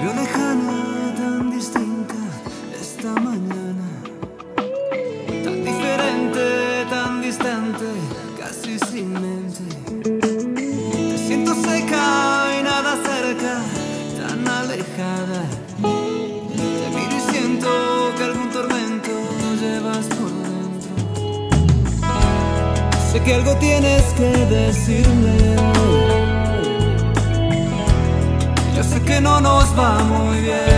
veo lejana, tan distinta esta mañana. Tan diferente, tan distante, casi sin mente. Te siento seca y nada cerca, tan alejada. Te miro y siento que algún tormento llevas por dentro. Sé que algo tienes que decirme sé que no nos va muy bien,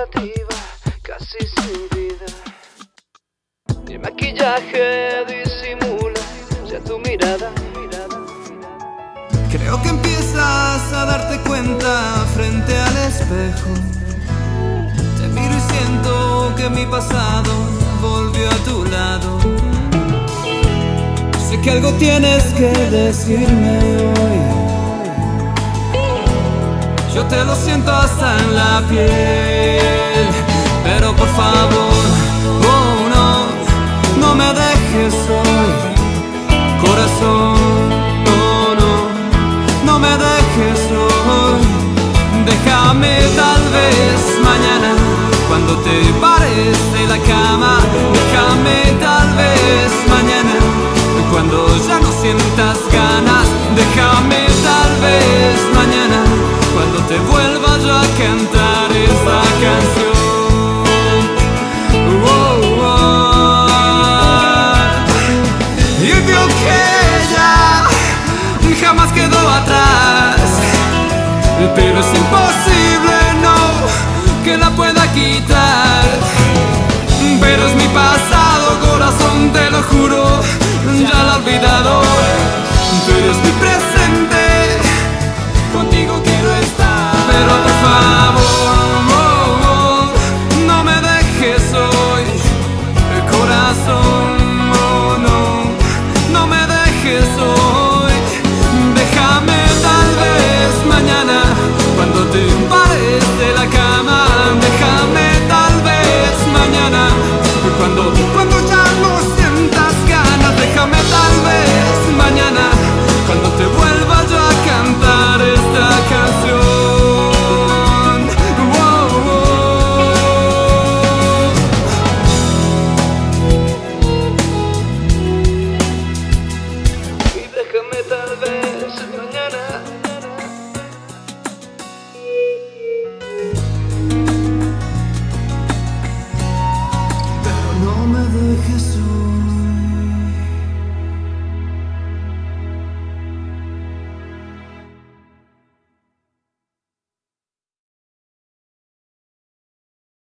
pensativa, casi sin vida. Mi maquillaje disimula ya tu mirada. Creo que empiezas a darte cuenta frente al espejo. Te miro y siento que mi pasado volvió a tu lado. Sé que algo tienes que decirme hoy. Yo te lo siento hasta en la piel, pero por favor, oh no, no me dejes hoy, corazón, oh no, no me dejes hoy, déjame tal vez mañana, cuando te pares de la cama, déjame tal vez mañana, cuando ya no sientas ganas, pero es imposible, no, que la pueda quitar. Pero es mi pasado, corazón, te lo juro, ya lo he olvidado.